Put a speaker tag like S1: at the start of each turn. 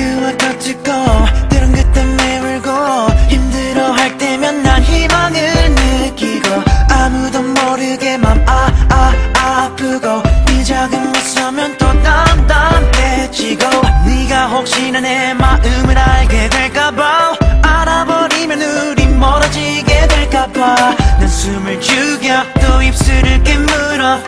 S1: 그만 터지고 때론 그때 매물고 힘들어할 때면 난 희망을 느끼고 아무도 모르게 맘 아, 아, 아, 아프고 이 작은 모습은 또 담담해지고 네가 혹시나 내 마음을 알게 될까봐 알아버리면 우리 멀어지게 될까봐 난 숨을 죽여 또 입술을 깨물어